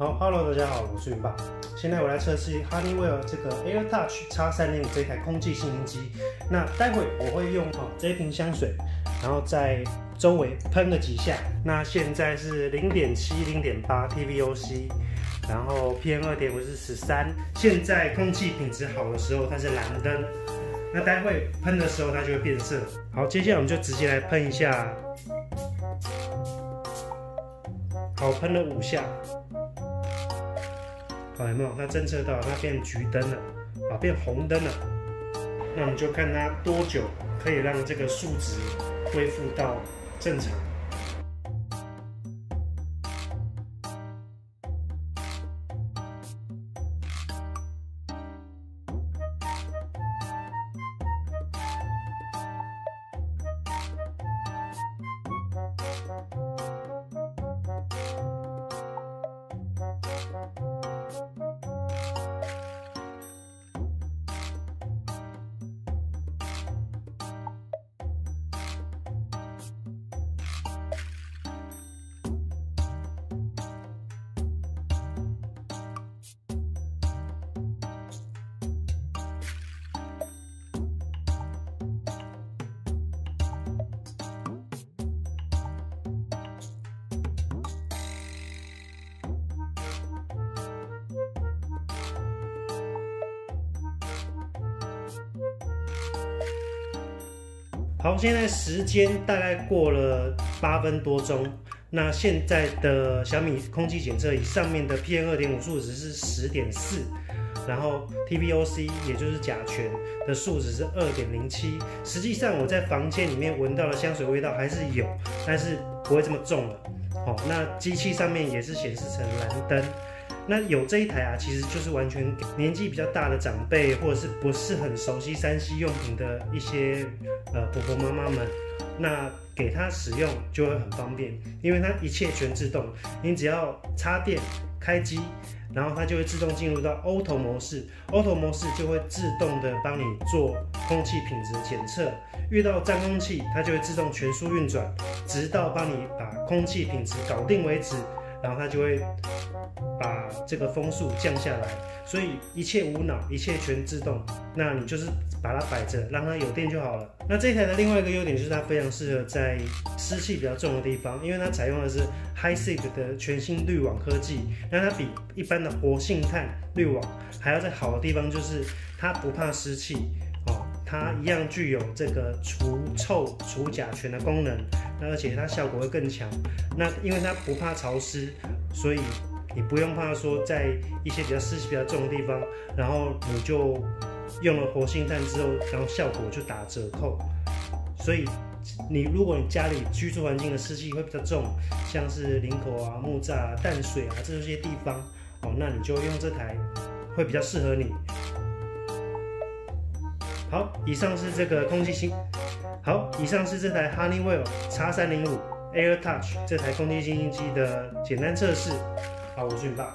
好，Hello，大家好，我是云爸。现在我来测试 Honeywell 这个 Air Touch X 三零五这台空气清新机。那待会我会用哦这一瓶香水，然后在周围喷了几下。那现在是零点七、零点八 TVOC，然后 PM 二点五是十三。现在空气品质好的时候，它是蓝灯。那待会喷的时候，它就会变色。好，接下来我们就直接来喷一下。好，喷了五下。好，有没有？那侦测到它变橘灯了，啊，变红灯了。那我们就看它多久可以让这个数值恢复到正常。好，现在时间大概过了八分多钟。那现在的小米空气检测仪上面的 PM 二点五数值是十点四，然后 TVOC 也就是甲醛的数值是二点零七。实际上我在房间里面闻到的香水味道还是有，但是不会这么重了。好，那机器上面也是显示成蓝灯。那有这一台啊，其实就是完全年纪比较大的长辈，或者是不是很熟悉三 C 用品的一些呃婆婆妈妈们，那给他使用就会很方便，因为它一切全自动，你只要插电开机，然后它就会自动进入到 Auto 模式，Auto 模式就会自动的帮你做空气品质检测，遇到脏空气，它就会自动全速运转，直到帮你把空气品质搞定为止，然后它就会。把这个风速降下来，所以一切无脑，一切全自动。那你就是把它摆着，让它有电就好了。那这台的另外一个优点就是它非常适合在湿气比较重的地方，因为它采用的是 High SIG 的全新滤网科技。那它比一般的活性炭滤网还要在好的地方，就是它不怕湿气，它一样具有这个除臭、除甲醛的功能。那而且它效果会更强。那因为它不怕潮湿，所以。你不用怕说在一些比较湿气比较重的地方，然后你就用了活性炭之后，然后效果就打折扣。所以你如果你家里居住环境的湿气会比较重，像是林口啊、木栅、啊、淡水啊这些地方，哦，那你就用这台会比较适合你。好，以上是这个空气清，好，以上是这台 Honeywell X 三零五 Air Touch 这台空气清新机的简单测试。好，我是你爸。